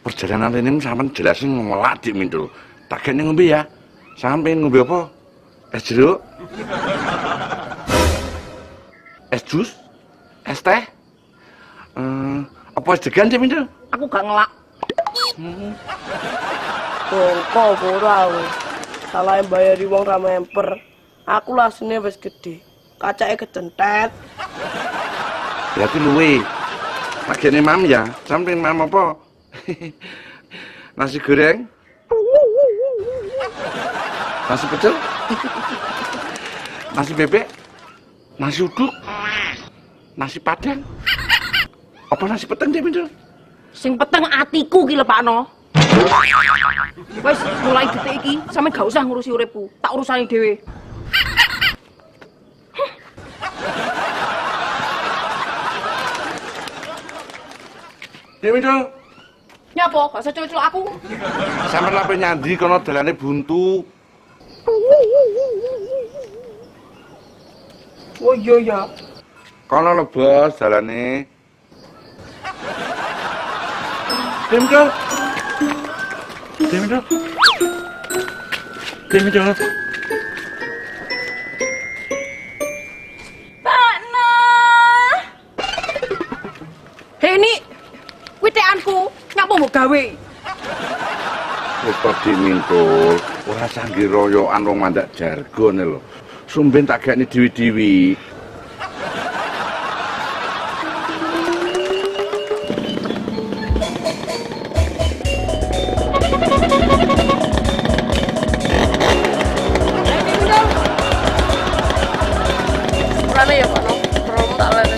perjalanan ini sampean jelasin ngelak dik Mindul. Tak kene ngombe ya. Sampai ngombe apa? Es jeruk? Es jus? Es teh? Eh, apa es degan dik Mindul? Aku gak ngelak. Bongko ora aku. Salah bayari wong ra memper. Aku lasine wis gede. Kacake kecentet. Berarti luwe. Bagiannya mam ya. Sampai mam apa? Nasi goreng? Nasi pecel? Nasi bebek? Nasi uduk? Nasi padang? Apa nasi peteng dia bener? Sing peteng atiku ki lepakno. Wes mulai detik iki sampe gak usah ngurusi uripku. Tak urusani dhewe. Dia bener. Nyapa? Gak usah celuk-celuk aku. Sampai lape nyandi kono dalane buntu. Oh iya ya. Kono lo bos dalane. Bener. Dia bener. Pakna. Hei ini witekanku nak mau gawe? Wis padi mindul, ora sanggi royokan wong mandak jargon lho. Sumben tak gakne diwi-diwi. Kurangnya ya Pak Nom, tak tak